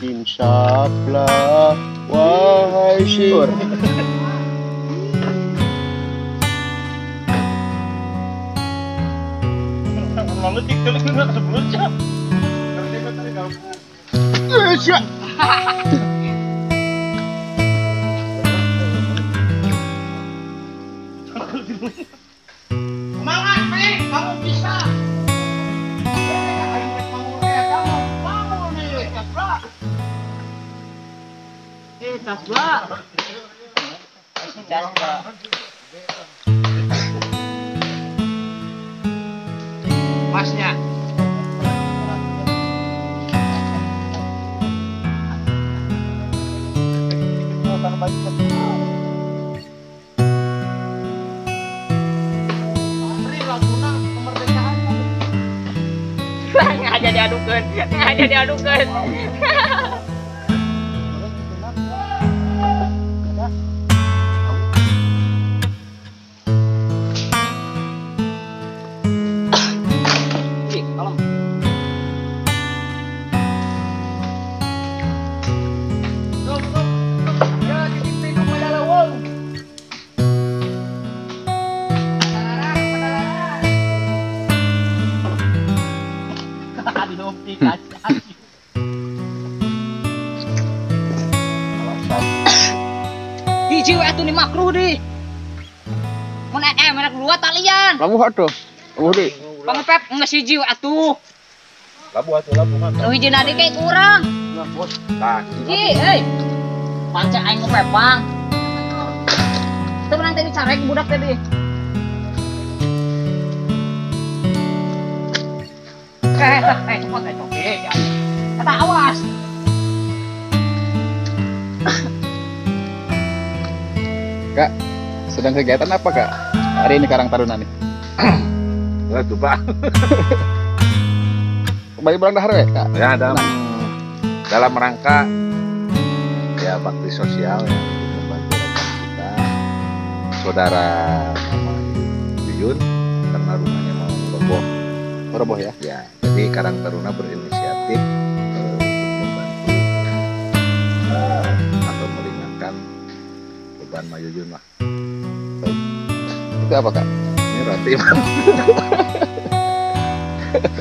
Tetaplah wahai syur tinggal sebelumnya. Masnya. Nggak jadi adukan. Nggak jadi adukan Dikasih. Hiji we atuh ni makruh di. Mun eh menak dua talian. Kamu hodo Kamu di Pangepep nggak siji we atuh. Labu atuh labu mah. Nu hiji nadi kayak kurang. Nah, Ji, hei. Panca aing ngepepang. Itu menang tadi cara budak tadi. Eh, eh, eh, cepet, eh, ya. Kata awas. Kak Sedang kegiatan apa kak? Hari ini Karang Taruna nih tuh, Pak. Kembali bulan dahar ya kak? Ya, dalam dalam rangka ya bakti sosial ya membantu kita saudara Yuyun karena rumahnya mau roboh Roboh ya? ya jadi Karang Taruna berinisiatif eh, untuk membantu eh, atau meringankan beban Mayuyun lah Itu apa kak? ini roti